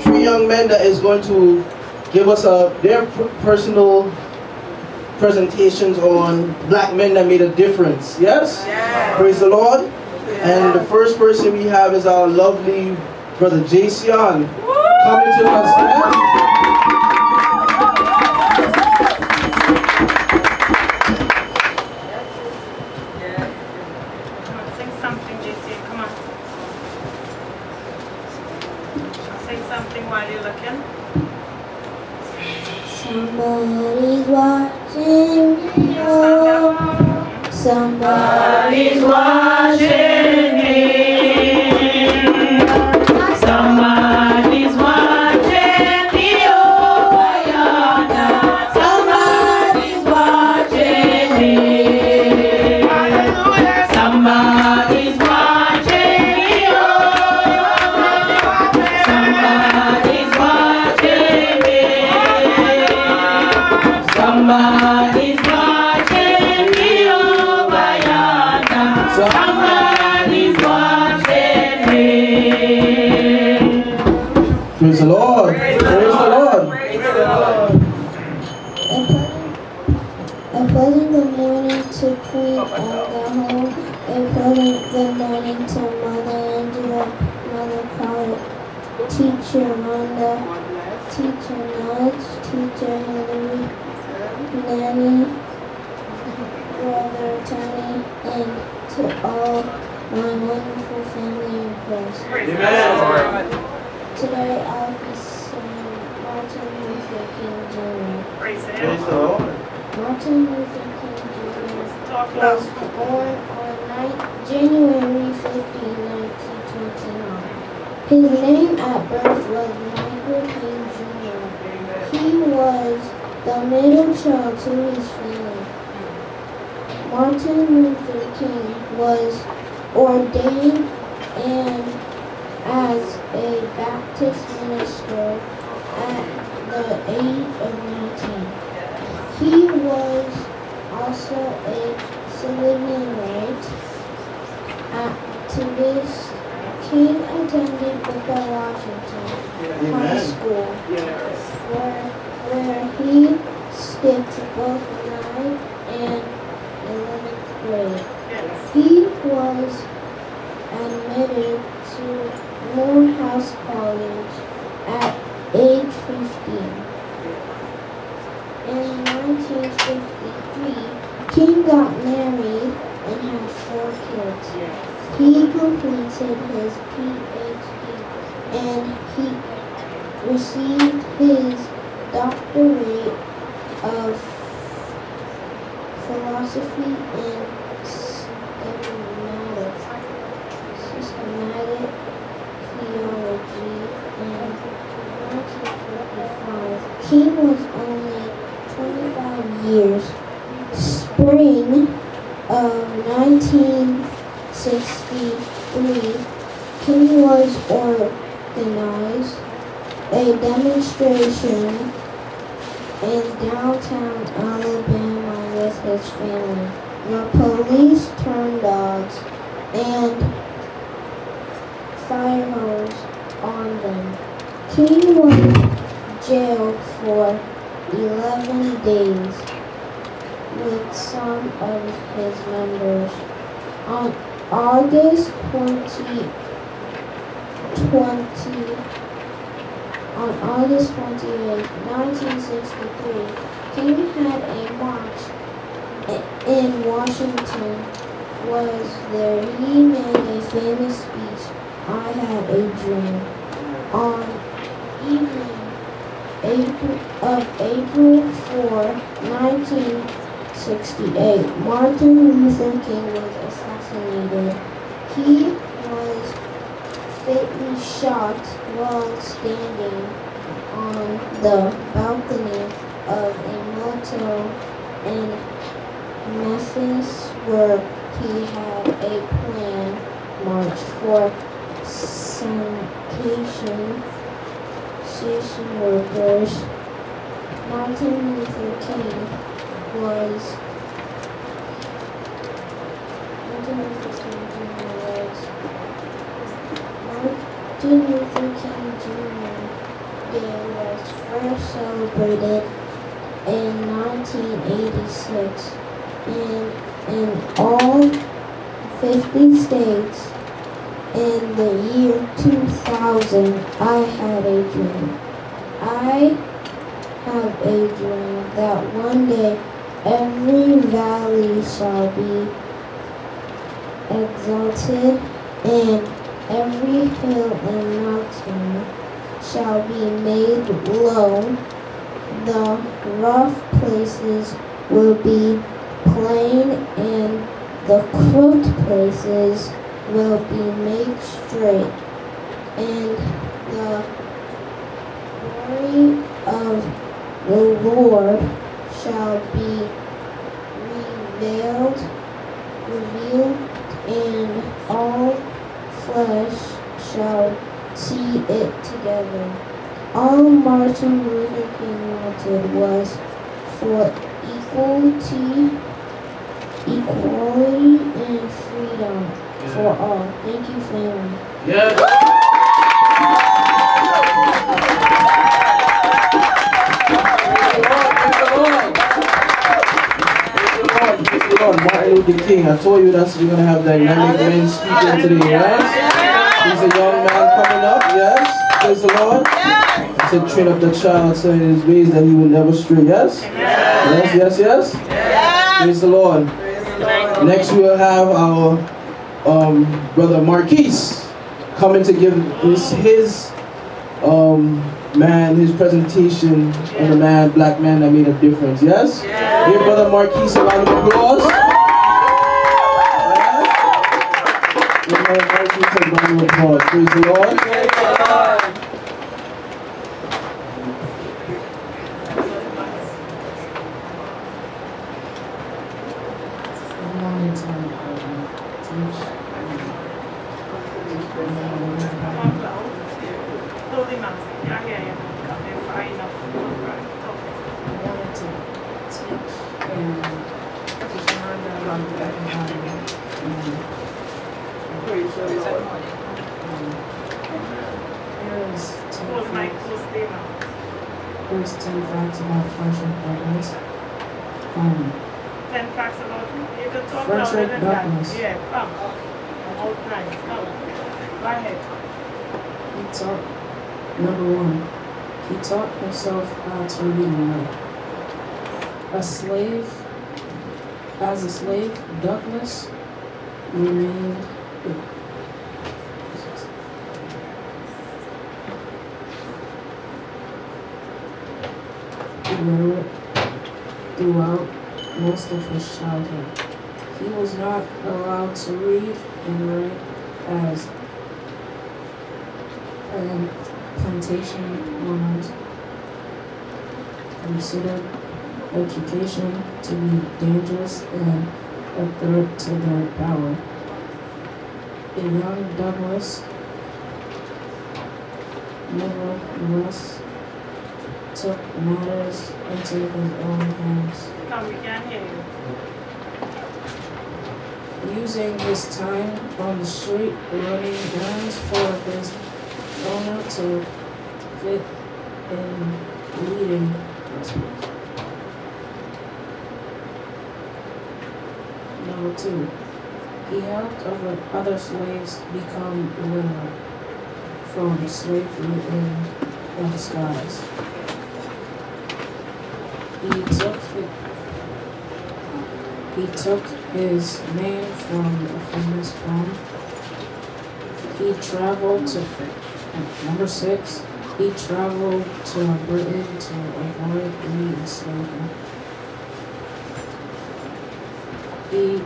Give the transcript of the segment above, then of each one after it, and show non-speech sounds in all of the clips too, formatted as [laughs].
three young men that is going to give us a, their personal presentations on black men that made a difference. Yes? Yeah. Praise the Lord. And the first person we have is our lovely brother Jason coming to us. Up. And to all my wonderful family and friends. Amen. Today I'll be singing Martin Luther King Jr. Praise Praise the Lord. Martin Luther King Jr. Was born on ni- January 15, 1929. His name at birth was Michael King Jr. He was the middle child to his family. Martin Luther King was ordained and as a Baptist minister at the age of 19. He was also a civilian rights activist. King attended Booker Washington High. School, where, where he skipped both 9th and 11th He was admitted to Morehouse College at age 15. In 1953, King got married and had four kids. He completed his PhD and he received his doctorate of philosophy in systematic, systematic theology in 1955. King was only 25 years. Spring of 1963, King was organized a demonstration in downtown Alabama with his family. The police turned dogs and fire hose on them. King was jailed for 11 days with some of his members. On August 20, 20 on August 28, 1963, King had a march in Washington. Was there he made a famous speech, I had a dream. On evening April, of April 4, 1968, Martin Luther King was assassinated. He was fatally shot while standing on the balcony of a motel in Memphis where he had a planned march for sanitation workers. Martin Luther King was Martin Luther King Jr. was Martin Luther King Jr. Day was first celebrated in 1986 and in all 50 states. In the year 2000, I had a dream. I have a dream that one day every valley shall be exalted and every hill and mountain shall be made low. The rough places will be plain and the crooked places will be made straight. And the glory of the Lord shall be revealed, revealed, and all flesh shall see it together. All Martin Luther King wanted was for equality, equality, and freedom for all. Oh, thank you, family. Yes. Praise the Lord, Martin Luther King. I told you that's we're gonna have dynamic men speaking today, yes? He's a young man coming up, yes? Praise the Lord. I said train up the child so in his ways that he will never stray, yes? Yes, yes, yes? Praise the Lord. Next we will have our um, brother Marquise coming to give his, his um, man, his presentation on the man, black man that made a difference. Yes? Give brother Marquise a round of applause. Yes? Give brother Marquise a round of applause. Praise the Lord morning to everybody. Teach. Come on, Cloud. Hold him up. I hear you. Come here, fine enough. Right. I wanted to teach and just remind everybody that everybody and Praise the Lord. um, here is ten Hold my facts. close there now. Here's ten facts about Frederick Douglass. Um, Ten facts about me. You can talk Frederick louder than that. Douglass. Yeah, come. I'm out nice. Come. Go ahead. he taught number one. He taught himself how to read and write. A slave, as a slave, Douglass remained illiterate throughout most of his childhood. He was not allowed to read and write as plantation owners considered education to be dangerous and a threat to their power. A young Douglass nevertheless took matters into his own hands. We can hear you. using his time on the street running guns for his owner to fit in leading he helped other, slaves become literate from slavery in, disguise. He took he took his name from a famous poem. He traveled to number six. He traveled to Britain to avoid re-enslavement. He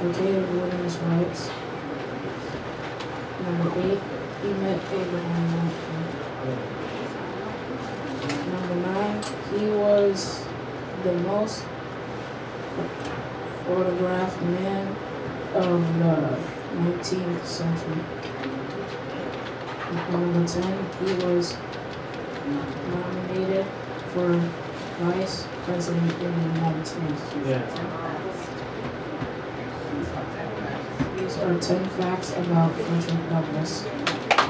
advocated women's rights. Number eight. He met Abraham Lincoln. Number nine. He was the most photographed man of the 19th century. Number 10, he was nominated for vice president in the United States. These are 10 facts about Frederick Douglass.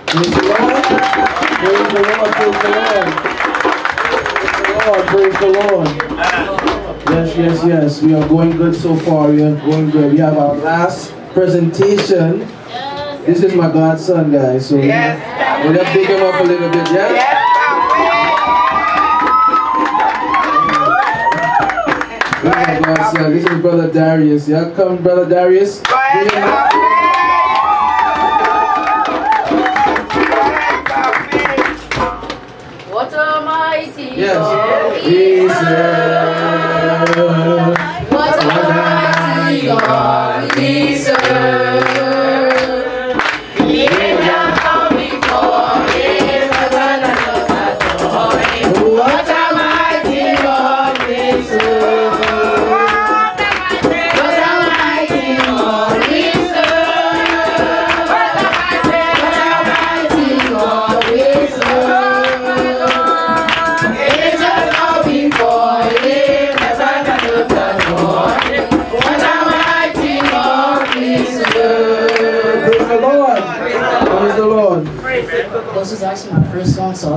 Praise the Lord. Praise the Lord. Praise the Lord. Praise the Lord. Yes, yes, yes. We are going good so far. We are going good. We have our last presentation. This is my godson, guys. So Yes. we're gonna pick him up a little bit, yeah? Yes, This is my godson. This is brother Darius. Yeah, come, brother Darius. Yes.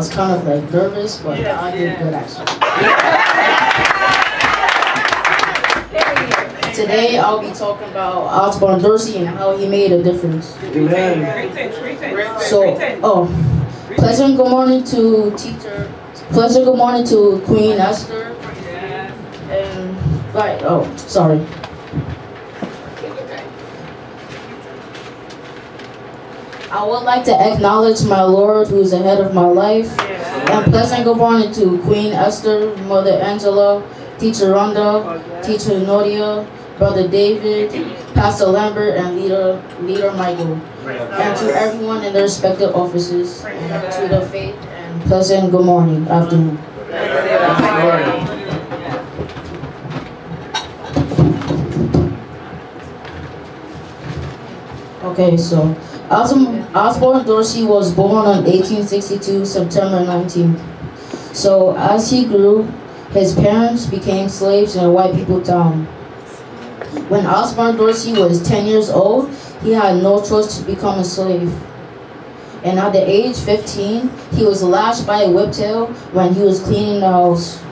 Was kind of like nervous, but I did good actually. Today I'll be talking about Osbourn Dorsey and how he made a difference. Amen. So, oh, pleasant good morning to teacher. Pleasant good morning to Queen Esther. And right, oh, sorry. I would like to acknowledge my Lord who is ahead of my life. And pleasant good morning to Queen Esther, Mother Angela, Teacher Rhonda, Teacher Nodia, Brother David, Pastor Lambert, and Leader Leader Michael. And to everyone in their respective offices, and to the faith, and pleasant good morning, afternoon. Okay, so Osbourn, Osbourn Dorsey was born on 1862, September 19th. So as he grew, his parents became slaves in a white people town. When Osbourn Dorsey was 10 years old, he had no choice to become a slave. And at the age 15, he was lashed by a whiptail when he was cleaning the house.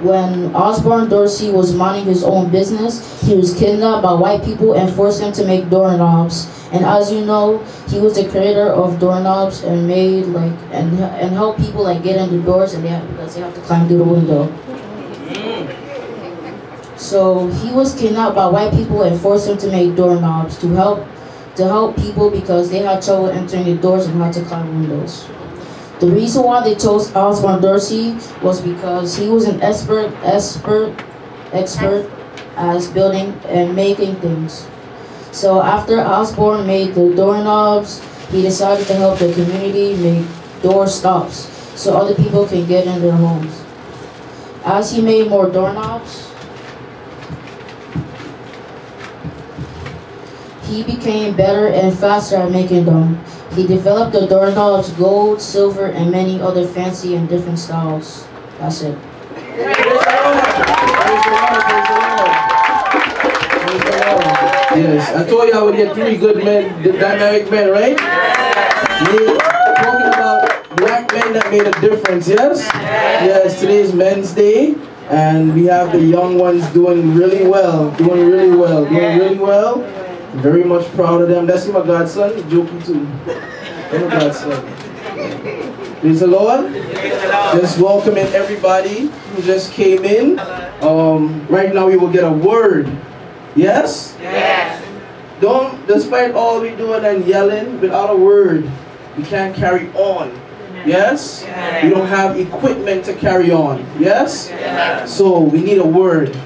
When Osbourn Dorsey was minding his own business, he was kidnapped by white people and forced him to make doorknobs. And as you know, he was the creator of doorknobs and made like and and help people like get in the doors and they have, because they have to climb through the window. So he was kidnapped by white people and forced him to make doorknobs to help to help people because they had trouble entering the doors and had to climb windows. The reason why they chose Osbourn Dorsey was because he was an expert expert expert as building and making things. So after Osbourn made the doorknobs, he decided to help the community make door stops so other people can get in their homes. As he made more doorknobs, he became better and faster at making them. He developed the doorknobs gold, silver, and many other fancy and different styles. That's it. Praise the Lord. Praise the Lord. Praise the Lord. Yes, I told you I would get three good men, the dynamic men, right? We talking about black men that made a difference, yes? Yes, today's Men's Day, and we have the young ones doing really well, doing really well, doing really well. Very much proud of them. That's my godson, joking too. That's my godson. Praise the Lord. Just welcoming everybody who just came in. Um, right now we will get a word. Yes? Yes. Don't, despite all we doing and yelling, without a word, we can't carry on. Yes? We don't have equipment to carry on. Yes? So we need a word.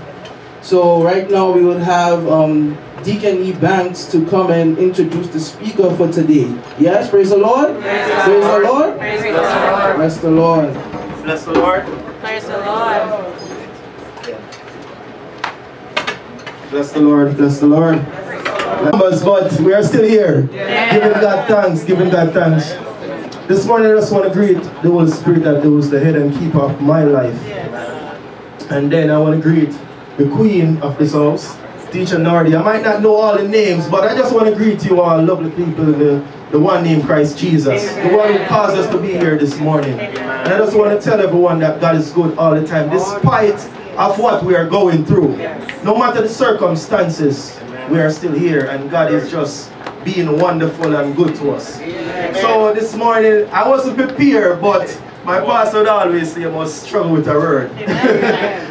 So right now we will have um, Deacon E. Banks to come and introduce the speaker for today. Yes? Praise the Lord? Praise the Lord? Praise the Lord. Bless the Lord. Bless the Lord. Praise the Lord. Bless the Lord. Bless the Lord. Numbers, but we are still here. Giving God thanks. Giving God thanks. This morning I just want to greet the Holy Spirit that was the head and keeper of my life. And then I want to greet the queen of this house, Teacher Nardi. I might not know all the names, but I just want to greet you all lovely people the the one named Christ Jesus, the one who caused us to be here this morning. And I just want to tell everyone that God is good all the time, despite of what we are going through. No matter the circumstances, we are still here, and God is just being wonderful and good to us. So this morning, I wasn't prepared, but my pastor always say I must struggle with a word.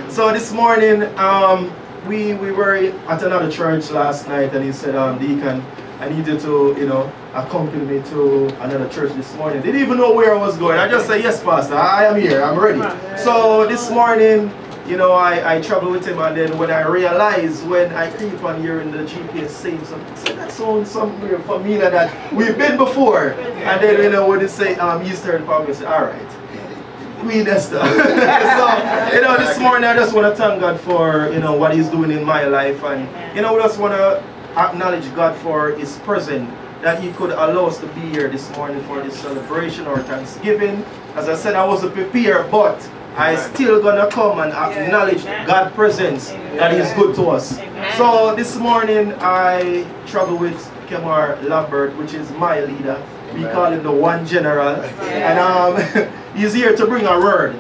[laughs] so this morning, um, we, we were at another church last night, and he said, um, Deacon, I need you to, you know, accompany me to another church this morning. Didn't even know where I was going. I just said, yes, Pastor, I am here, I'm ready. So this morning, you know, I, I travel with him and then when I realized, when I keep on hearing the GPS saying something, so that sounds somewhere familiar that we've been before. And then, you know, when they say um, Eastern Park, I say, all right. Queen Esther. [laughs] so, you know, this morning I just want to thank God for, you know, what he's doing in my life. And, you know, we just want to acknowledge God for his presence that he could allow us to be here this morning for this celebration or Thanksgiving. As I said, I wasn't prepared, but I still gonna come and acknowledge God's presence that is good to us. So this morning I travel with Kemar Lambert, which is my leader. We call him the one general. And um, [laughs] he's here to bring a word.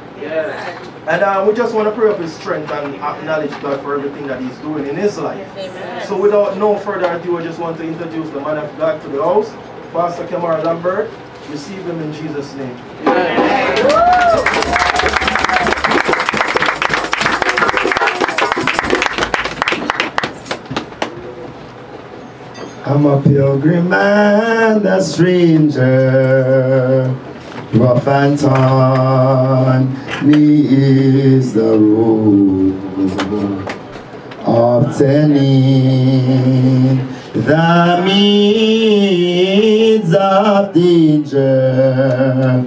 And uh, we just want to pray up his strength and acknowledge God for everything that he's doing in his life. So without no further ado, I just want to introduce the man of God to the house, Pastor Kemar Lambert. Receive him in Jesus' name. I'm a pilgrim and a stranger, rough and torn, is the road obtaining the means of danger,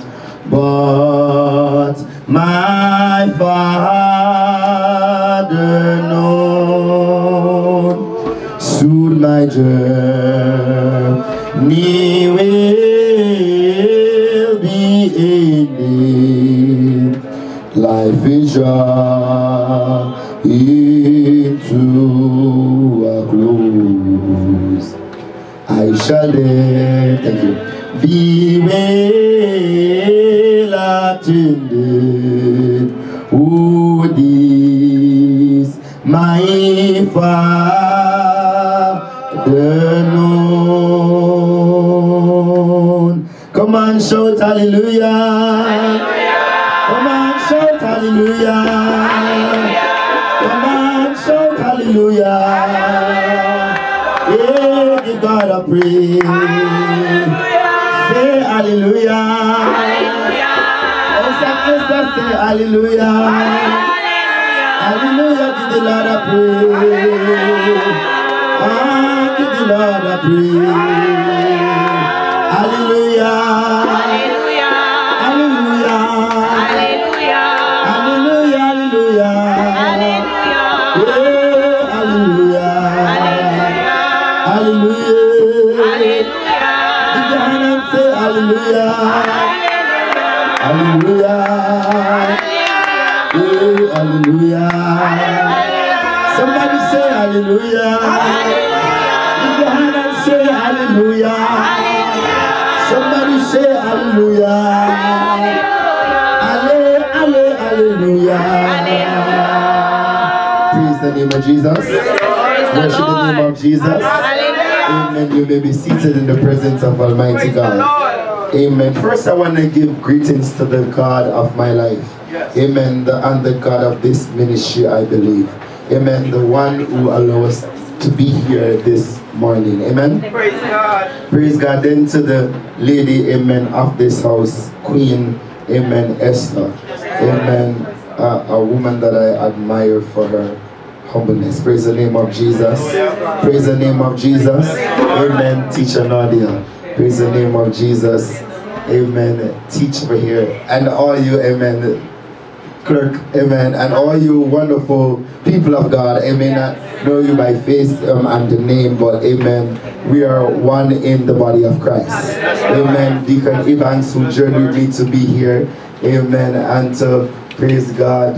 but my Father knows my journey will be ending. Life is drawing to a close. I shall then, thank you, be well attended. Who this my Father shout hallelujah. Come on, shout hallelujah. Come on, shout hallelujah. Yeah, give God a praise. Say hallelujah. Esther, Esther, say hallelujah. Hallelujah, give the Lord a praise. Ah, give the Lord a praise. Hallelujah. Hallelujah. Hallelujah. Hallelujah. Yeah, hallelujah. Hallelujah. Give your hand and say hallelujah. Hallelujah. The name of Jesus. Worship the name of Jesus. Amen. You may be seated in the presence of Almighty God. Amen. First, I want to give greetings to the God of my life. Amen. The, and the God of this ministry, I believe. Amen. The one who allows us to be here this morning. Amen. Praise God. Praise God. Then to the lady, amen, of this house, Queen, amen, Esther. Amen. Uh, a woman that I admire for her humbleness. Praise the name of Jesus. Praise the name of Jesus. Amen. Teacher Nadia. Praise the name of Jesus. Amen. Teach over here. And all you, amen, clerk, amen, and all you wonderful people of God, I may not know you by face um, and the name, but amen, we are one in the body of Christ. Amen. Deacon Evans who journeyed me to be here, amen, and to praise God.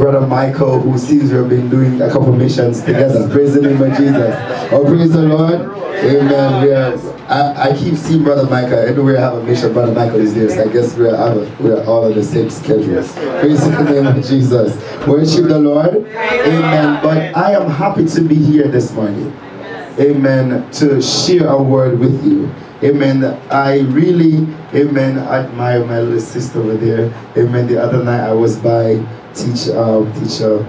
Brother Michael, who seems we have been doing a couple missions together. Praise the name of Jesus. Oh, praise the Lord. Amen. We are I, I keep seeing Brother Michael. Everywhere I have a mission, Brother Michael is there. So I guess we're, all- we're all on the same schedule. Praise the name of Jesus. Worship the Lord. Amen. But I am happy to be here this morning. Amen. To share a word with you. Amen. I really, amen, admire my little sister over there. Amen. The other night I was by teacher, um, teacher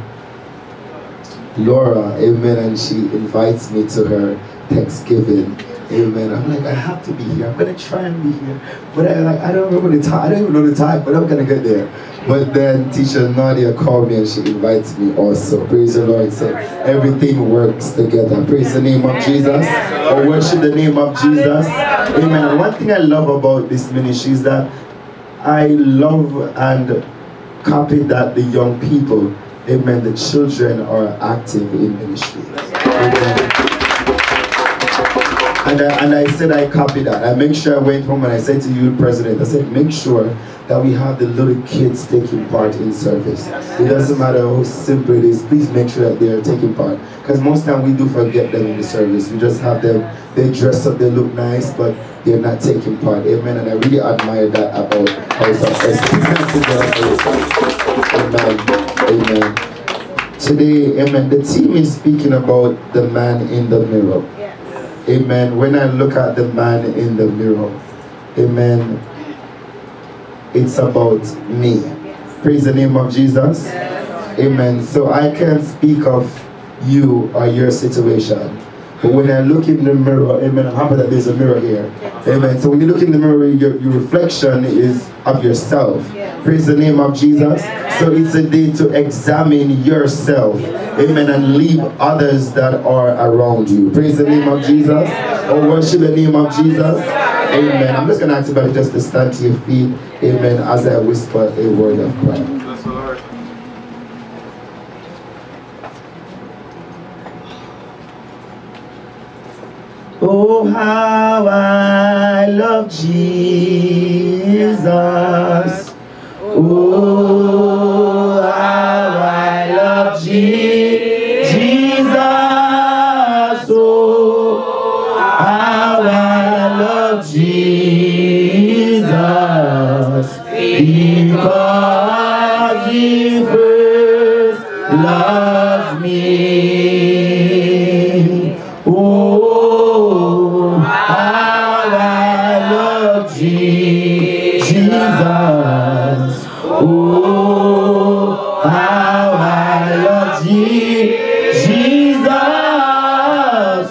Laura, amen, and she invites me to her Thanksgiving. Amen. I'm like, I have to be here. I'm gonna try and be here. But I like I don't remember the time. I don't even know the time, but I'm gonna get there. But then teacher Nadia called me and she invites me also. Praise the Lord. So everything works together. Praise the name of Jesus. Or worship the name of Jesus. Amen. One thing I love about this ministry is that I love and copy that the young people, amen, the children are active in ministry. Amen. And I, and I said I copied that. I make sure I went home and I said to you, President, I said, make sure that we have the little kids taking part in service. It doesn't matter how simple it is, please make sure that they are taking part. Because most time we do forget them in the service. We just have them, they dress up, they look nice, but they're not taking part. Amen. And I really admire that about House of Amen. Amen. Today, amen, the team is speaking about the man in the mirror. Amen. When I look at the man in the mirror, amen, it's about me. Praise the name of Jesus. Amen. So I can't speak of you or your situation. But when I look in the mirror, amen, I'm happy that there's a mirror here. Amen. So when you look in the mirror, your, your reflection is of yourself. Praise the name of Jesus. So it's a day to examine yourself. Amen. And leave others that are around you. Praise the name of Jesus. Or worship the name of Jesus. Amen. I'm just going to ask everybody just to stand to your feet. Amen. As I whisper a word of prayer. Bless the Lord. Oh, how I love Jesus. Jesus. Oh, how I love Je- Jesus.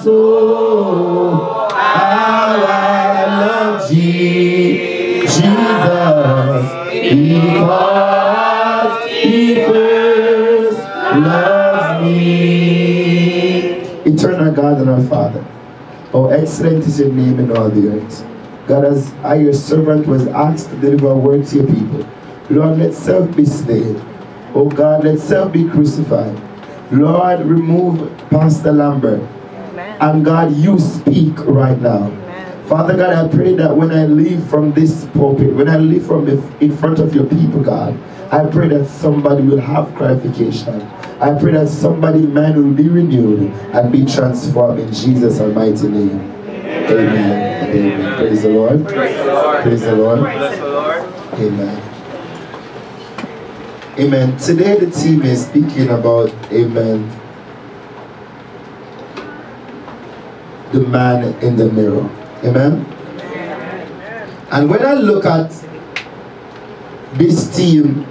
Oh, how I love Je- Jesus. Because he first loved me. Eternal God and our Father, oh excellent is your name in all the earth. God, as I, your servant, was asked to deliver word to your people, Lord, let self be slain. Oh God, let self be crucified. Lord, remove Pastor Lambert. And God, you speak right now. Father God, I pray that when I leave from this pulpit, when I leave from in front of your people, God, I pray that somebody will have clarification. I pray that somebody, man, will be renewed and be transformed in Jesus' almighty name. Amen. and Amen. Praise the Lord. Praise the Lord. Praise the Lord. Bless the Lord. Amen. Amen. Today the team is speaking about, amen, the man in the mirror. Amen. And when I look at this team,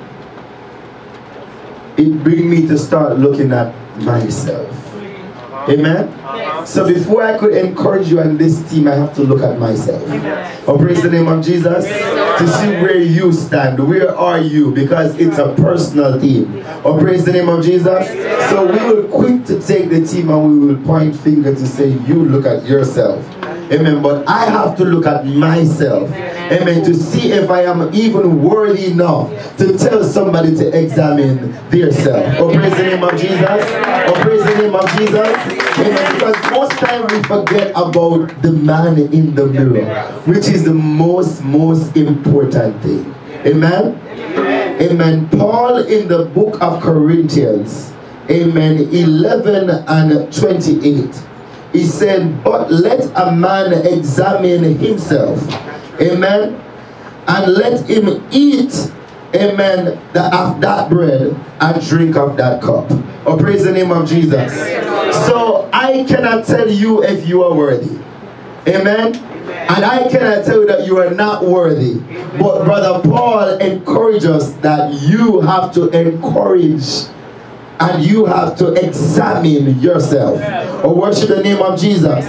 it brings me to start looking at myself. Amen. So before I could encourage you and this team, I have to look at myself. Oh, praise the name of Jesus. To see where you stand. Where are you? Because it's a personal team. Oh, praise the name of Jesus. So we will quick to take the team and we will point finger to say, you look at yourself. Amen. But I have to look at myself. Amen. To see if I am even worthy enough to tell somebody to examine their self. Oh, praise the name of Jesus. Oh, praise the name of Jesus. Amen. Because most time we forget about the man in the mirror, which is the most, most important thing. Amen. Amen. Paul in the book of Corinthians, amen, 11 and 28. He said, But let a man examine himself. Amen. And let him eat, amen, the, of that bread and drink of that cup. Oh, praise the name of Jesus. So I cannot tell you if you are worthy. Amen. And I cannot tell you that you are not worthy. But Brother Paul encourages us that you have to encourage and you have to examine yourself or oh, worship the name of Jesus.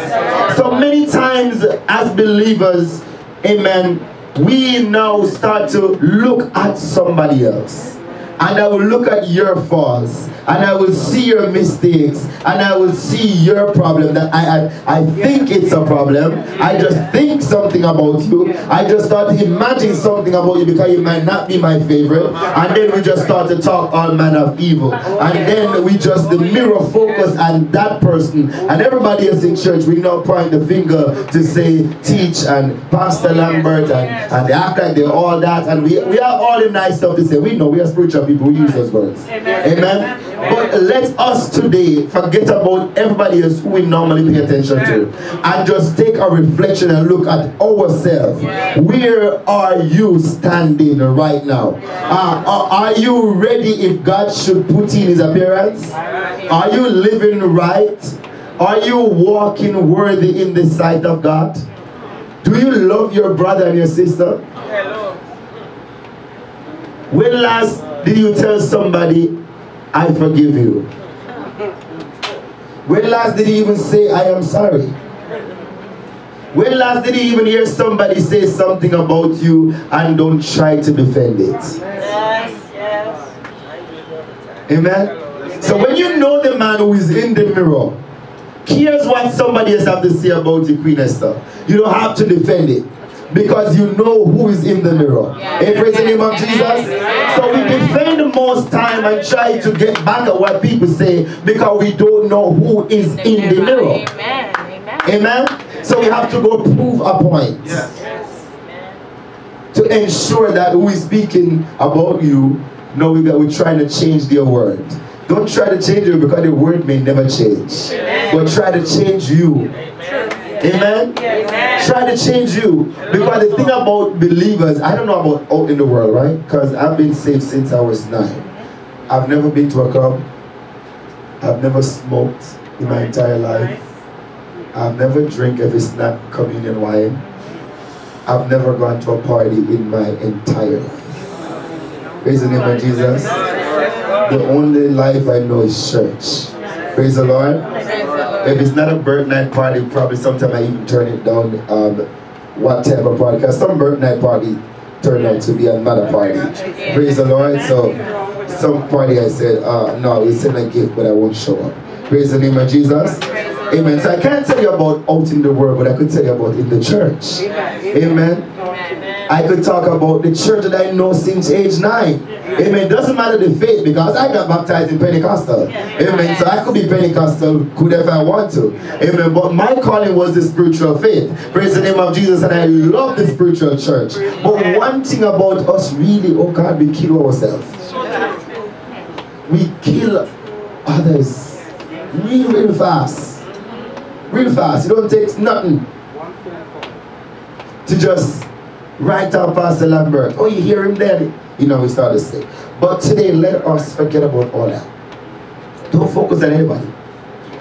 So many times as believers, amen, we now start to look at somebody else. And I will look at your faults and I will see your mistakes and I will see your problem that I I, I think it's a problem. I just think something about you. I just start to imagine something about you because you might not be my favorite. And then we just start to talk all manner of evil. Oh, and then we just the mirror focus on that person. And everybody else in church, we now point the finger to say teach and Pastor oh, Lambert and, and they act like they're all that. And we, we have all the nice stuff to say. We know we are spiritual people, we use those words. Amen. But let us today forget about everybody else who we normally pay attention to and just take a reflection and look at ourselves. Where are you standing right now? Uh, are, are you ready if God should put in his appearance? Are you living right? Are you walking worthy in the sight of God? Do you love your brother and your sister? When last did you tell somebody, I forgive you? When last did he even say, I am sorry? When last did he even hear somebody say something about you and don't try to defend it? Yes, yes. Amen? So when you know the man who is in the mirror, here's what somebody else have to say about you, Queen Esther. You don't have to defend it. Because you know who is in the mirror. Hey, praise the name of Jesus. So we defend most time and try to get back at what people say because we don't know who is in the mirror. Amen. Amen. Amen. So we have to go prove a point to ensure that who is speaking about you know that we're trying to change their word. Don't try to change it because the word may never change. But try to change you. Amen. Try to change you. Because the thing about believers, I don't know about out in the world, right? Because I've been saved since I was nine. I've never been to a club. I've never smoked in my entire life. I've never drank if it's not communion wine. I've never gone to a party in my entire life. Praise the name of Jesus. The only life I know is church. Praise the Lord. If it's not a birth night party, probably sometime I even turn it down. Um, what type of party? Because some birth night party turned out to be another party. Praise the Lord. So some party I said, uh, no, we send a gift, but I won't show up. Praise the name of Jesus. Amen. So I can't tell you about out in the world, but I could tell you about in the church. Amen. I could talk about the church that I know since age 9. Amen. Doesn't matter the faith because I got baptized in Pentecostal. Amen. So I could be Pentecostal good if I want to. Amen. But my calling was the spiritual faith. Praise the name of Jesus. And I love the spiritual church. But one thing about us really, oh God, we kill ourselves. We kill others real, real fast. Real fast. It don't take nothing to just write out Pastor Lambert. Oh, you hear him there? You know, we start to say. But today, let us forget about all that. Don't focus on anybody.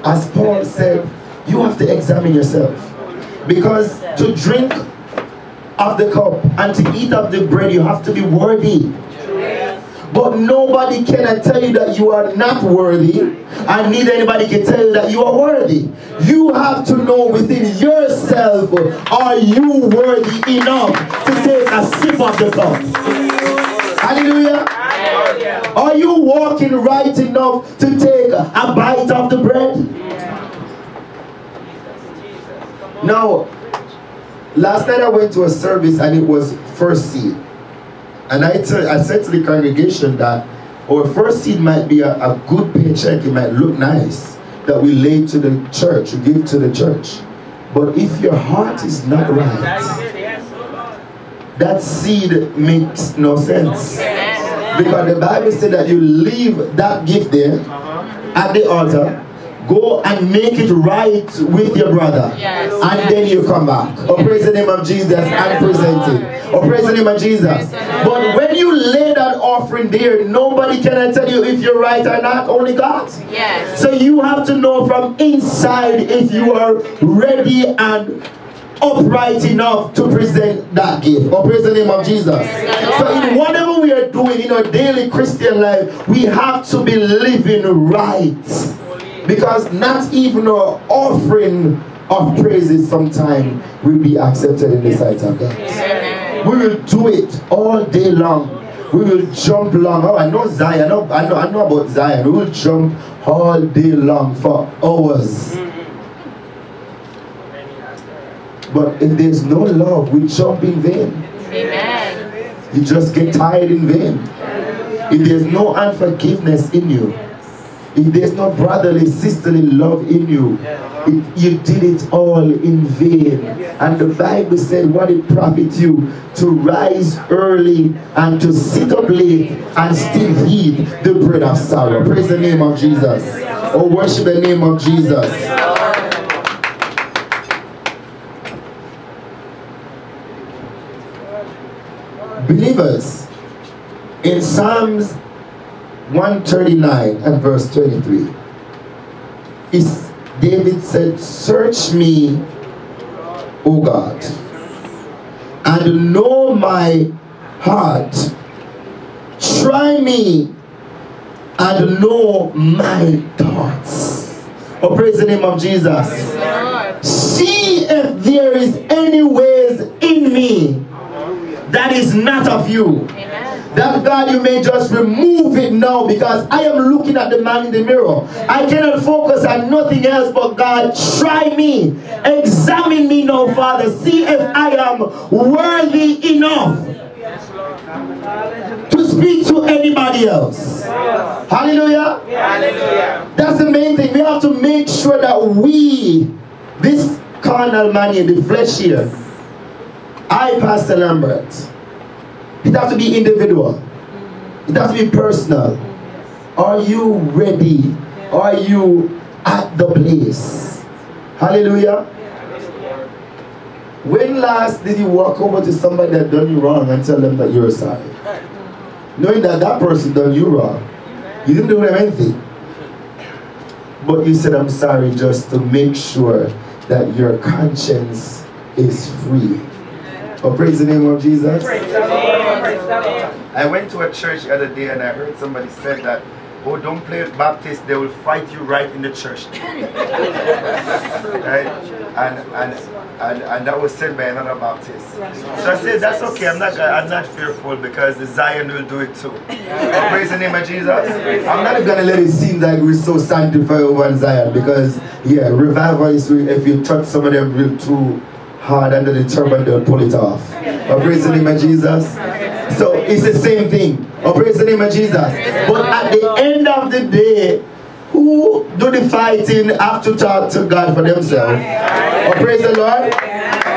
As Paul said, you have to examine yourself. Because to drink of the cup and to eat of the bread, you have to be worthy. But nobody can tell you that you are not worthy, and neither anybody can tell you that you are worthy. You have to know within yourself, are you worthy enough to take a sip of the cup? Hallelujah. Are you walking right enough to take a bite of the bread? Now, last night I went to a service and it was first seed. And I, tell, I said to the congregation that our first seed might be a, a good paycheck, it might look nice, that we lay to the church, we give to the church. But if your heart is not right, that seed makes no sense. Because the Bible said that you leave that gift there at the altar, go and make it right with your brother. Yes. And then you come back. Oh, praise the name of Jesus and present it. Oh, praise the name of Jesus. But when you lay that offering there, nobody can tell you if you're right or not, only God. Yes. So you have to know from inside if you are ready and upright enough to present that gift. Oh, praise the name of Jesus. So in whatever we are doing in our daily Christian life, we have to be living right. Because not even our offering of praises sometime will be accepted in the sight of God. We will do it all day long. We will jump long. Oh, I know Zion. I know, I know, I know about Zion. We will jump all day long for hours. But if there's no love, we jump in vain. Amen. You just get tired in vain. If there's no unforgiveness in you, if there's no brotherly, sisterly love in you, it, you did it all in vain. And the Bible said, What it profit you to rise early and to sit up late and still eat the bread of sorrow. Praise the name of Jesus. Oh, worship the name of Jesus. Believers, in Psalms 139 and verse 23, is David said, Search me, O God, and know my heart. Try me and know my thoughts. Oh, praise the name of Jesus. See if there is any ways in me that is not of you. That God, you may just remove it now because I am looking at the man in the mirror. I cannot focus on nothing else but God. Try me. Examine me now, Father. See if I am worthy enough to speak to anybody else. Hallelujah. Hallelujah. That's the main thing. We have to make sure that we, this carnal man here, the flesh here, I, Pastor Lambert, it has to be individual. It has to be personal. Are you ready? Are you at the place? Hallelujah. When last did you walk over to somebody that done you wrong and tell them that you're sorry? Knowing that that person done you wrong. You didn't do them anything. But you said, I'm sorry, just to make sure that your conscience is free. Oh, praise the name of Jesus. I went to a church the other day and I heard somebody said that, oh, don't play with Baptists, they will fight you right in the church. [laughs] right? And, and, and, and that was said by another Baptist. So I said, that's okay, I'm not, I'm not fearful because the Zion will do it too. Oh, praise the name of Jesus. I'm not going to let it seem like we're so sanctified over in Zion because, yeah, revival is, if you touch some of them real too hard under the turban, they'll pull it off. Oh, praise the name of Jesus. So it's the same thing. Oh, praise the name of Jesus. But at the end of the day, who do the fighting have to talk to God for themselves? Oh, praise the Lord.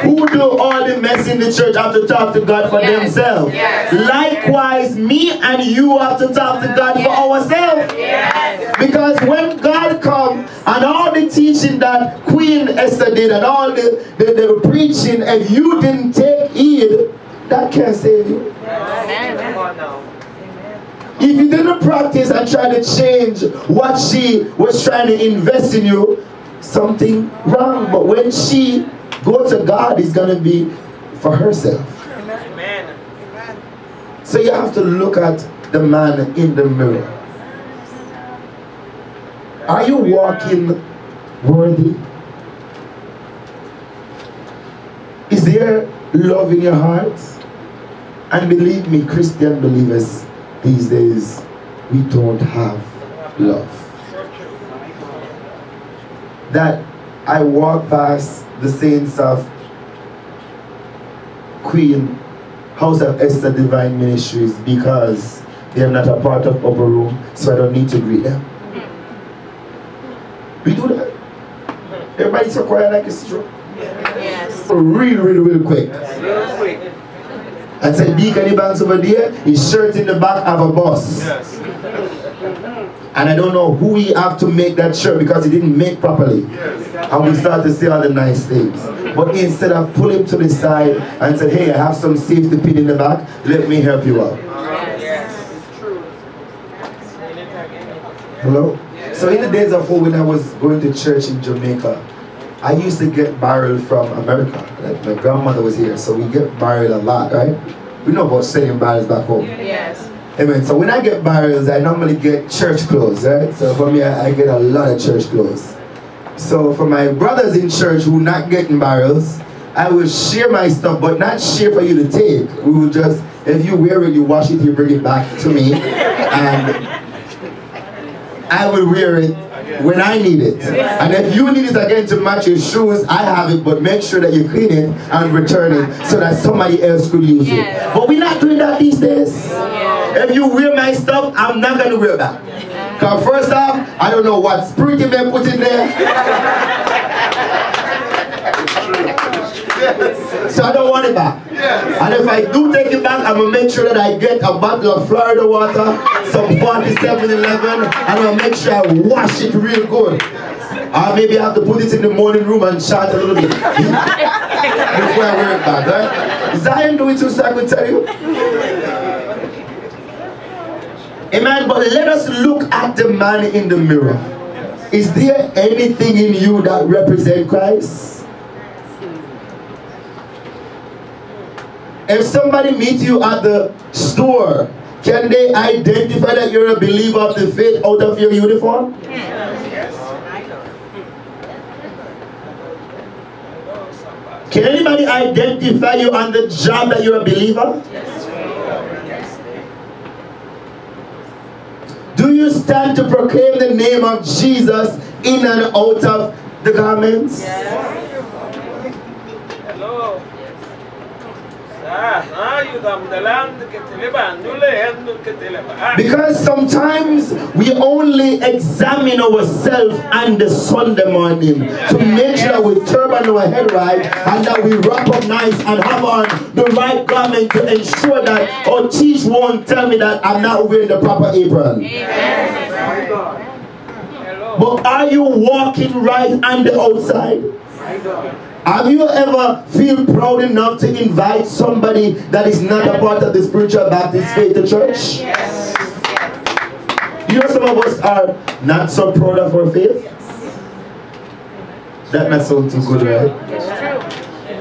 Who do all the mess in the church have to talk to God for Yes. themselves? Yes. Likewise, me and you have to talk to God for ourselves. Yes. Because when God come and all the teaching that Queen Esther did and all the, the, the preaching, if you didn't take heed, that can't save you. Amen. If you didn't practice and try to change what she was trying to invest in you, something wrong. But when she go to God, is gonna be for herself. Amen. So you have to look at the man in the mirror. Are you walking worthy? Is there love in your heart? And believe me, Christian believers these days, we don't have love. That I walk past the saints of Queen House of Esther Divine Ministries because they are not a part of Upper Room, so I don't need to greet them. We do that. Everybody's so quiet like it's true. Yes. Real, real, real quick. And said Deacon Banks over there, his shirt in the back of a bus. And I don't know who he have to make that shirt because he didn't make properly. And we start to say all the nice things. But instead of pull him to the side and say, hey, I have some safety pin in the back, let me help you out. Hello? So in the days of old when I was going to church in Jamaica, I used to get barrel from America. Like my grandmother was here, so we get barrel a lot, right? We know about selling barrels back home. Yes. Amen. So when I get barrels, I normally get church clothes, right? So for me, I, I get a lot of church clothes. So for my brothers in church who not getting barrels, I will share my stuff, but not share for you to take. We will just, if you wear it, you wash it, you bring it back to me, [laughs] and I will wear it when I need it. And if you need it again to match your shoes, I have it, but make sure that you clean it and return it so that somebody else could use it. But we're not doing that these days. If you wear my stuff, I'm not going to wear that. Because first off, I don't know what spirit you may put in there. So I don't want it back. And if I do take it back, I'm going to make sure that I get a bottle of Florida water, some 4711, and I'll make sure I wash it real good. Or maybe I have to put it in the mourning room and chant a little bit. [laughs] Before I wear it back, right? Zion do it too, so I could tell you. Amen. But let us look at the man in the mirror. Is there anything in you that represent Christ? If somebody meets you at the store, can they identify that you're a believer of the faith out of your uniform? Yes. Can anybody identify you on the job that you're a believer? Do you stand to proclaim the name of Jesus in and out of the garments? Hello. Because sometimes we only examine ourselves on the Sunday morning to make sure that we turban our head right and that we wrap up nice and have on the right garment to ensure that our teach won't tell me that I'm not wearing the proper apron. But are you walking right on the outside? Have you ever feel proud enough to invite somebody that is not a part of the spiritual Baptist faith to church? You know some of us are not so proud of our faith? That not sound too good, right?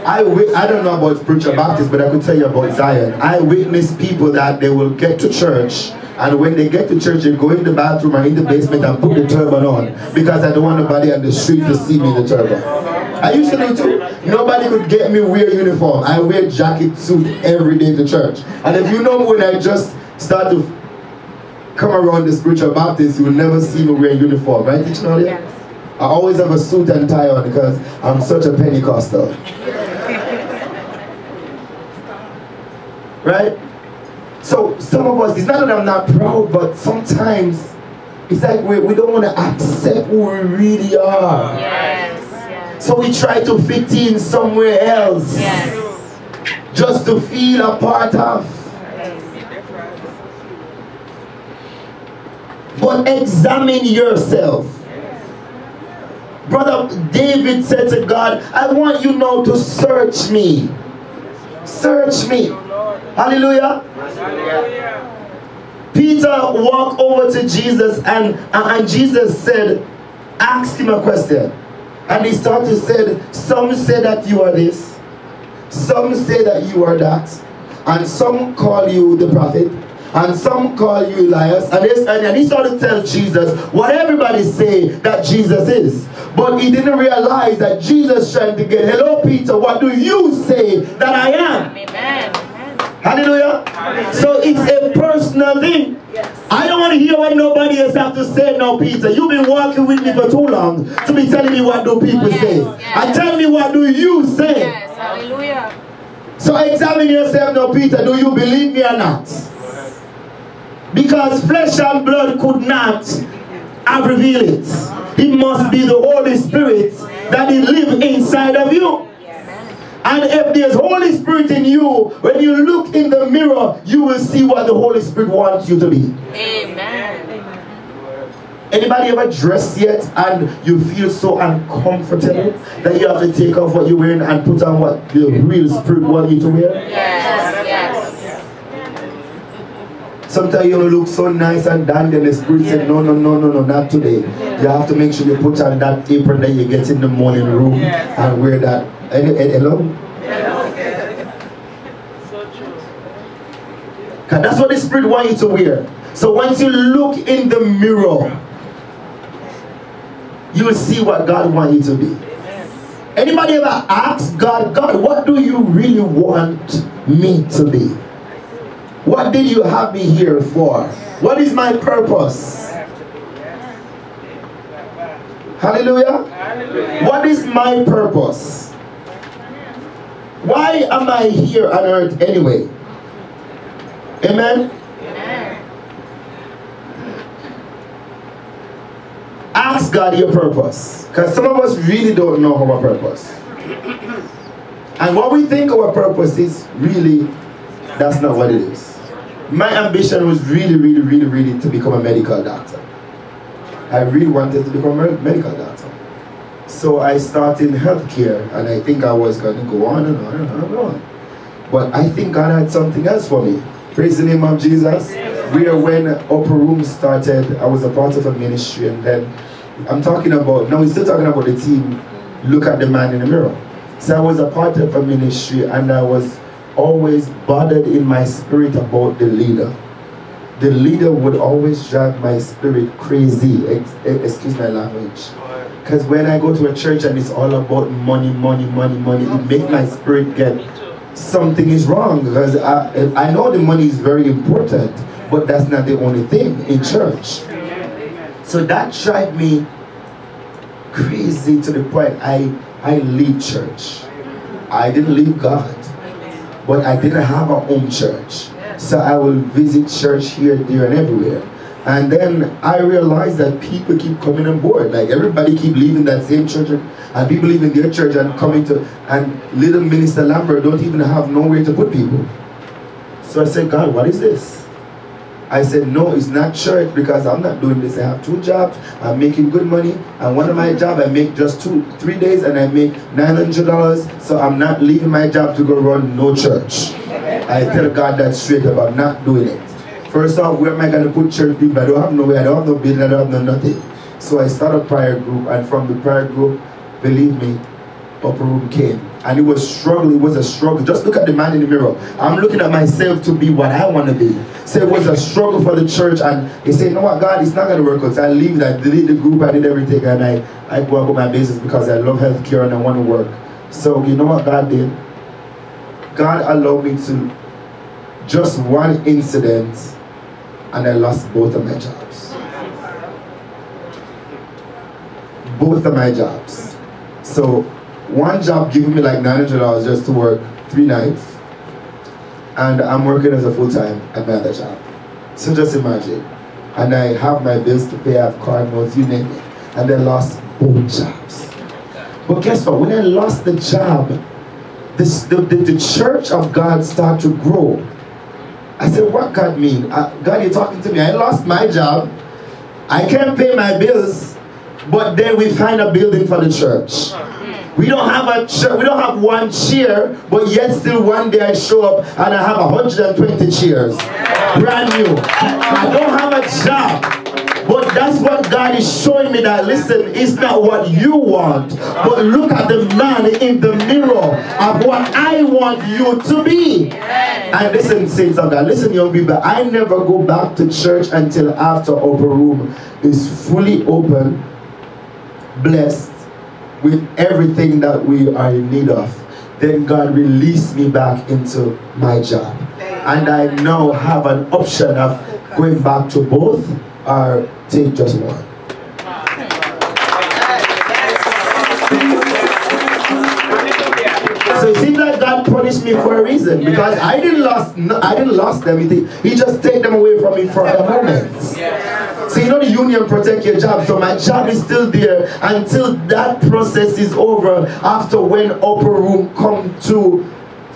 I, wi- I don't know about spiritual Baptist, but I could tell you about Zion. I witness people that they will get to church and when they get to church, they go in the bathroom or in the basement and put the turban on because I don't want nobody on the street to see me in the turban. I used to do too. Nobody could get me wear uniform. I wear jacket suit every day to church. And if you know me when I just start to come around the spiritual Baptist, you will never see me wear uniform, right, Teacher Nadia? I always have a suit and tie on because I'm such a Pentecostal. Right? So some of us, it's not that I'm not proud, but sometimes it's like we, we don't want to accept who we really are. So we try to fit in somewhere else. Just to feel a part of. But examine yourself. Brother David said to God, I want you now to search me. Search me. Hallelujah. Peter walked over to Jesus and, and Jesus said, ask him a question. And he started to say, some say that you are this, some say that you are that, and some call you the prophet, and some call you Elias. And, this, and then he started to tell Jesus what everybody say that Jesus is. But he didn't realize that Jesus trying to get, hello Peter, what do you say that I am? Amen. Hallelujah. So it's a personal thing. I don't want to hear what nobody else have to say now, Peter. You've been walking with me for too long to be telling me what do people say. And tell me what do you say. Yes. Hallelujah. So examine yourself now, Peter. Do you believe me or not? Because flesh and blood could not have revealed it. It must be the Holy Spirit that is live inside of you. And if there's Holy Spirit in you, when you look in the mirror, you will see what the Holy Spirit wants you to be. Amen. Anybody ever dressed yet and you feel so uncomfortable that you have to take off what you're wearing and put on what the real spirit wants you to wear? Yes, yes. Sometimes you look so nice and dandy and the spirit said, no, no, no, no, no, not today. You have to make sure you put on that apron that you get in the mourning room and wear that. Hello? So true. Because that's what the spirit want you to wear. So once you look in the mirror, you will see what God want you to be. Anybody ever ask God, God, what do you really want me to be? What did you have me here for? What is my purpose? Hallelujah. What is my purpose? Why am I here on earth anyway? Amen. Ask God your purpose. Because some of us really don't know our purpose. And what we think our purpose is, really, that's not what it is. My ambition was really, really, really, really to become a medical doctor. I really wanted to become a medical doctor. So I started in healthcare, and I think I was going to go on and on and on and on. But I think God had something else for me. Praise the name of Jesus. Where when Upper Room started, I was a part of a ministry, and then I'm talking about, now we're still talking about the team, look at the man in the mirror. So I was a part of a ministry, and I was always bothered in my spirit about the leader. The leader would always drive my spirit crazy, ex- excuse my language. Because when I go to a church and it's all about money, money, money, money, it makes my spirit get something is wrong. Because I, I know the money is very important, but that's not the only thing in church. So that drive me crazy to the point I, I leave church. I didn't leave God, but I didn't have a home church. So I will visit church here, there, and everywhere. And then I realized that people keep coming on board. Like everybody keep leaving that same church and- and people leaving their church and coming to and little minister Lambert don't even have nowhere to put people. So I said, God, what is this? I said, no, it's not church because I'm not doing this. I have two jobs. I'm making good money. And one of my job, I make just two, three days and I make $900. So I'm not leaving my job to go run no church. I tell God that straight up. I'm not doing it. First off, where am I going to put church people? I don't have no way. I don't have no building. I don't have no nothing. So I started a prayer group. And from the prayer group, believe me, upper room came. And it was struggle, it was a struggle. Just look at the man in the mirror. I'm looking at myself to be what I want to be. So it was a struggle for the church and he said, you know what, God, it's not gonna work out. So I leave I delete the group, I did everything and I, I go about my business because I love healthcare and I want to work. So you know what God did? God allowed me to just one incident and I lost both of my jobs. Both of my jobs. So one job giving me like $900 just to work three nights. And I'm working as a full-time at my other job. So just imagine. And I have my bills to pay, I have car notes, you name it. And I lost both jobs. But guess what? When I lost the job, this, the, the, the church of God started to grow. I said, what God mean? God, you're talking to me. I lost my job. I can't pay my bills. But then we find a building for the church. We don't have a we don't have one chair, but yet still one day I show up and I have 120 chairs. Brand new. I don't have a job. But that's what God is showing me that listen, it's not what you want, but look at the man in the mirror of what I want you to be. And listen, saints of God, listen, young people, I never go back to church until after upper room is fully open, blessed with everything that we are in need of. Then God released me back into my job. And I now have an option of going back to both or take just one. So it seems like God punished me for a reason because I didn't lost I didn't lost them. He, he just take them away from me for a moment. So you know the union protect your job. So my job is still there until that process is over. After when upper room come to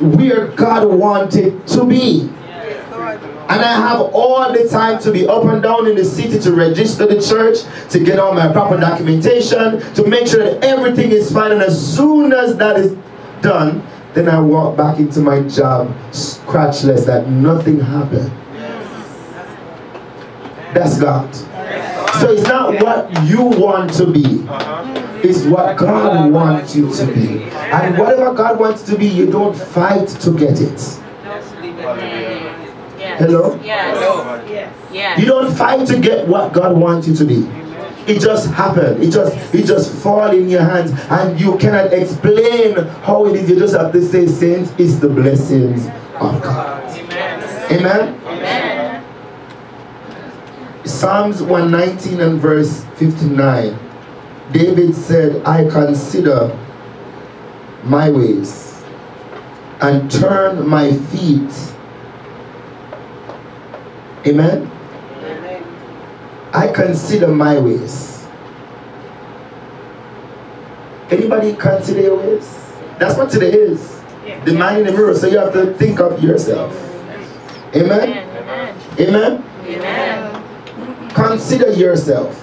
where God wanted to be. And I have all the time to be up and down in the city to register the church, to get all my proper documentation, to make sure that everything is fine. And as soon as that is done, then I walk back into my job scratchless, that nothing happened. That's God. So it's not what you want to be. It's what God wants you to be. And whatever God wants to be, you don't fight to get it. Hello? Yes. You don't fight to get what God wants you to be. It just happened. It just it just fall in your hands and you cannot explain how it is. You just have to say, Saints, it's the blessings of God. Amen. Amen. Psalms 119 and verse 59. David said, I consider my ways and turn my feet. Amen. I consider my ways. Anybody consider your ways? That's what today is. The man in the mirror. So you have to think of yourself. Amen. Amen. Amen. Amen. Consider yourself.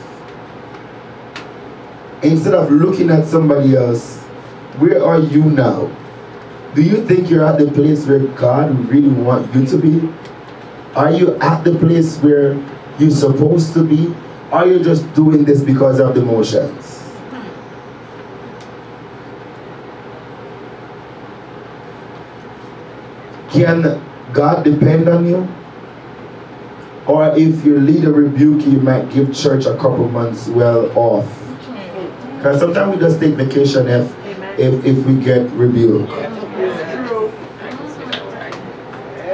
Instead of looking at somebody else, where are you now? Do you think you're at the place where God really wants you to be? Are you at the place where you're supposed to be? Are you just doing this because of the motions? Can God depend on you? Or if your leader rebuke you, you might give church a couple months well off. Because sometimes we just take vacation if, if, if we get rebuked.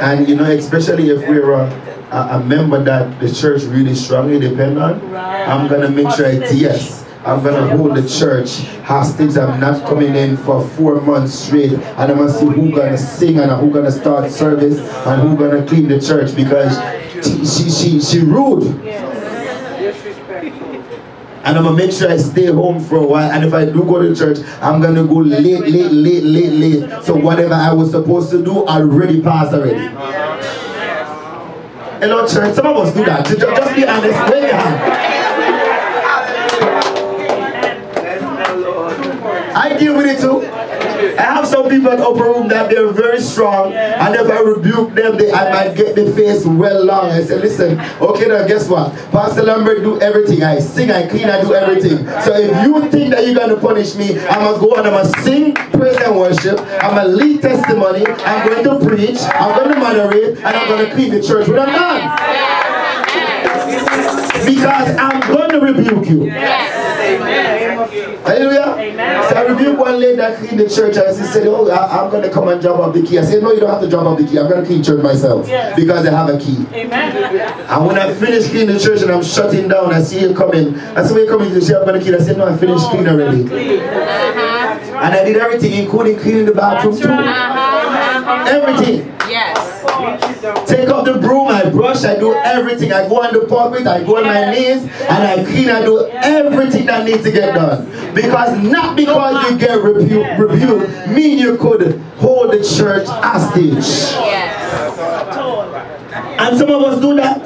And you know, especially if we're a, a, a member that the church really strongly depend on, I'm gonna make sure it's yes. I'm gonna hold the church hostage. I'm not coming in for four months straight, and I'm gonna see who gonna sing and who gonna start service and who gonna clean the church because she she she, she rude. And I'm gonna make sure I stay home for a while. And if I do go to church, I'm gonna go late, late, late, late, late. So whatever I was supposed to do, I already passed already. Hello, church. Some of us do that. Just, just be honest. Wave your hand. I deal with it too. I have some people at upper room that they're very strong, and if I rebuke them, they, I might get the face well long. I say, listen, okay, now guess what? Pastor Lambert do everything. I sing, I clean, I do everything. So if you think that you're gonna punish me, I'm gonna go and I'm gonna sing, praise and worship. I'm gonna lead testimony. I'm going to preach. I'm gonna moderate, and I'm gonna clean the church when I'm done. Because I'm gonna rebuke you. Hallelujah. So I rebuked one lady that cleaned the church and she said, Oh, I, am going to come and drop off the key. I said, No, you don't have to drop off the key. I'm going to clean church myself because I have a key. Amen. And when I finish cleaning the church and I'm shutting down, I see you coming. I said, Where you coming to say I'm going to clean? I said, No, I finished cleaning already. Uh-huh. And I did everything, including cleaning the bathroom too. Uh-huh. Everything. Yes. Take up the broom, I brush, I do everything. I go on the pulpit, I go on my knees, and I clean, I do everything that needs to get done. Because not because you get rebu- rebuked, mean you could hold the church hostage. And some of us do that.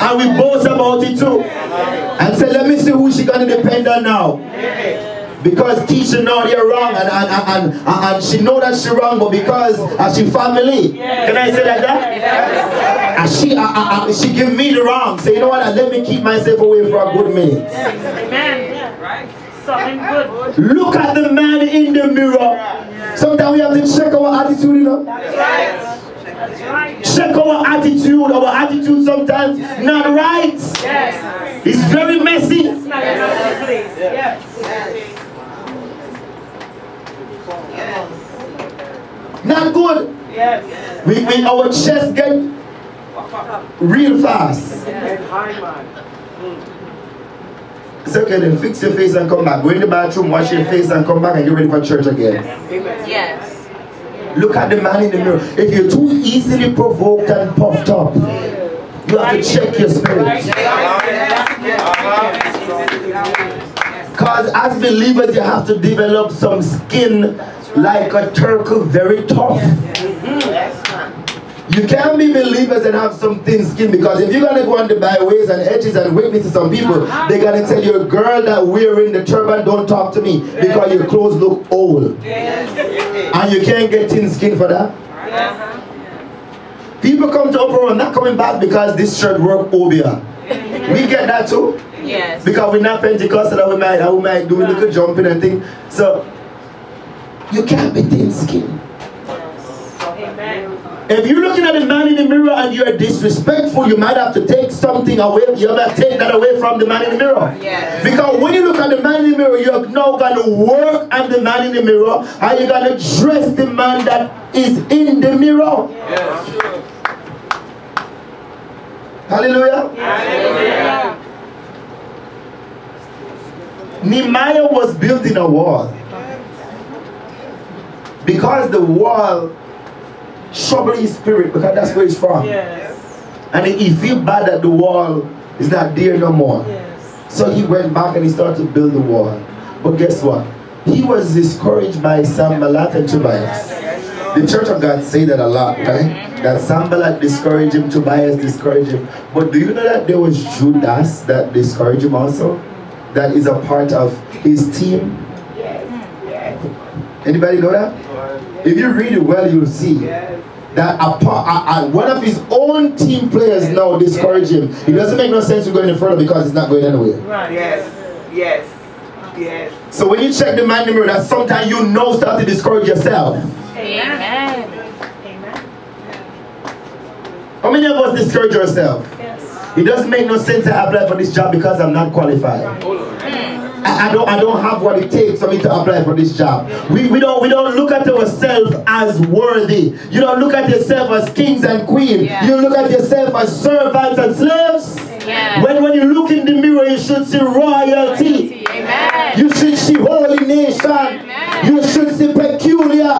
And we boast about it too. And say, let me see who she gonna depend on now. Because teacher know they're wrong and, and, and, and, and she know that she wrong, but because uh, she family, can I say like that? And she uh, uh, uh, she give me the wrong. Say, you know what? Let me keep myself away for a good minute. Amen. Right. Something good. Look at the man in the mirror. Sometimes we have to check our attitude, you know. That's right. That's right. Check our attitude. Our attitude sometimes not right. Yes. It's very messy. It's not in the place. Yes. Not good. Yes. We, we our chest get real fast. It's okay then fix your face and come back. Go in the bathroom, wash your face and come back and get ready for church again. Yes. Look at the man in the mirror. If you're too easily provoked and puffed up, you have to check your spirit. Because as believers, you have to develop some skin like a turtle, very tough. Mm-hmm. You can't be believers and have some thin skin because if you're gonna go on the byways and edges and witness to some people, uh-huh. they're gonna tell you, girl that wearing the turban, don't talk to me because your clothes look old. And you can't get thin skin for that. Uh-huh. People come to Upper Room not coming back because this shirt work Obia. We get that too. Yes. Because we're not Pentecostal and we might, and we might do a little jumping and thing. So you can't be thin skin. If you're looking at the man in the mirror and you're disrespectful, you might have to take something away. You might take that away from the man in the mirror. Yes. Because when you look at the man in the mirror, you're now going to work at the man in the mirror and you're going to dress the man that is in the mirror. Yes. Hallelujah. Hallelujah. Nehemiah was building a wall. Because the wall troubled his spirit because that's where he's from. And he, feel bad that the wall is not there no more. So he went back and he started to build the wall. But guess what? He was discouraged by Sanballat and Tobias. The Church of God say that a lot, right? That Sanballat discouraged him, Tobias discouraged him. But do you know that there was Judas that discouraged him also? That is a part of his team? Yes. Anybody know that? If you read it well, you'll see that a, a, a, one of his own team players now discourage him. It doesn't make no sense to go any further because it's not going anywhere. Right. Yes. Yes. Yes. So when you check the man in the mirror, that sometimes you know start to discourage yourself. Amen. Amen. How many of us discourage ourselves? It doesn't make no sense to apply for this job because I'm not qualified. Mm. I, I don't I don't have what it takes for me to apply for this job. We, we don't we don't look at ourselves as worthy. You don't look at yourself as kings and queens. Yeah. You look at yourself as servants and slaves. Yeah. When when you look in the mirror, you should see royalty. Amen. You should see holy nation. You should see peculiar.